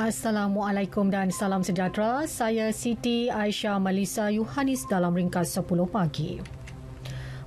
Assalamualaikum dan salam sejahtera. Saya Siti Aisyah Malisa Yuhanis dalam ringkas 10 pagi.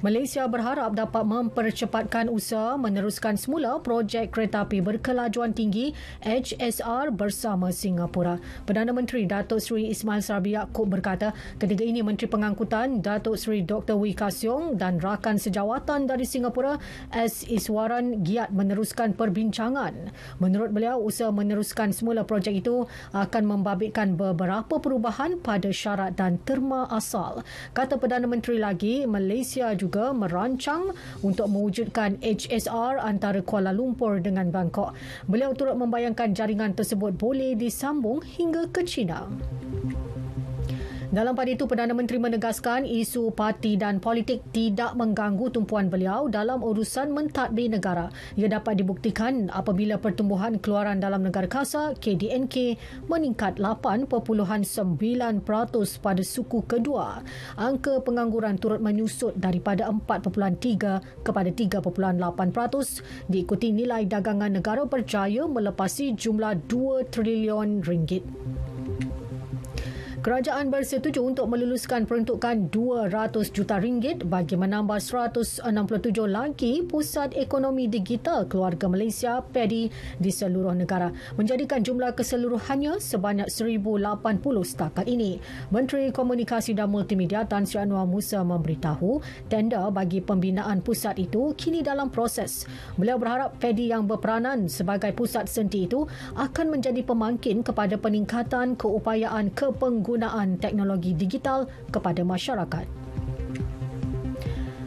Malaysia berharap dapat mempercepatkan usaha meneruskan semula projek kereta api berkelajuan tinggi HSR bersama Singapura. Perdana Menteri Datuk Seri Ismail Sarbi Yaakob berkata, ketika ini Menteri Pengangkutan Datuk Seri Dr. Wee Kasyong dan rakan sejawatan dari Singapura S. Iswaran giat meneruskan perbincangan. Menurut beliau, usaha meneruskan semula projek itu akan membabitkan beberapa perubahan pada syarat dan terma asal. Kata Perdana Menteri lagi, Malaysia juga juga merancang untuk mewujudkan HSR antara Kuala Lumpur dengan Bangkok. Beliau turut membayangkan jaringan tersebut boleh disambung hingga ke China. Dalam pada itu, Perdana Menteri menegaskan isu parti dan politik tidak mengganggu tumpuan beliau dalam urusan mentadbir negara. Ia dapat dibuktikan apabila pertumbuhan keluaran dalam negara kasa KDNK meningkat 8.9% pada suku kedua. Angka pengangguran turut menyusut daripada 4.3 kepada 3.8% diikuti nilai dagangan negara berjaya melepasi jumlah 2 trilion ringgit. Kerajaan bersetuju untuk meluluskan peruntukan 200 juta ringgit bagi menambah 167 lagi pusat ekonomi digital keluarga Malaysia PEDI di seluruh negara menjadikan jumlah keseluruhannya sebanyak 1080 setakat ini. Menteri Komunikasi dan Multimedia Tan Sri Anwar Musa memberitahu tender bagi pembinaan pusat itu kini dalam proses. Beliau berharap PEDI yang berperanan sebagai pusat senti itu akan menjadi pemangkin kepada peningkatan keupayaan kepenggunaan penggunaan teknologi digital kepada masyarakat.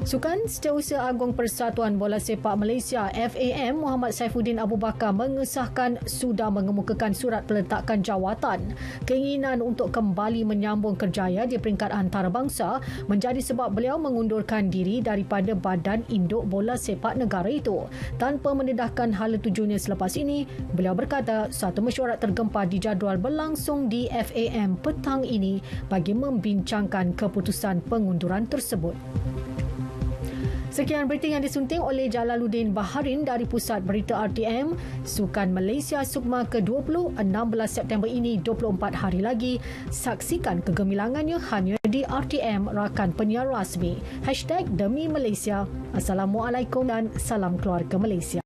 Sukan Setiausaha Agung Persatuan Bola Sepak Malaysia FAM Muhammad Saifuddin Abu Bakar mengesahkan sudah mengemukakan surat peletakan jawatan keinginan untuk kembali menyambung kerjaya di peringkat antarabangsa menjadi sebab beliau mengundurkan diri daripada Badan Induk Bola Sepak Negara itu. Tanpa mendedahkan hala tujuannya selepas ini, beliau berkata satu mesyuarat tergempar dijadual berlangsung di FAM petang ini bagi membincangkan keputusan pengunduran tersebut. Sekian berita yang disunting oleh Jalaluddin Baharin dari Pusat Berita RTM. Sukan Malaysia Sukma ke-20, 16 September ini 24 hari lagi. Saksikan kegemilangannya hanya di RTM Rakan Penyiar Rasmi. Hashtag Demi Malaysia. Assalamualaikum dan salam keluarga Malaysia.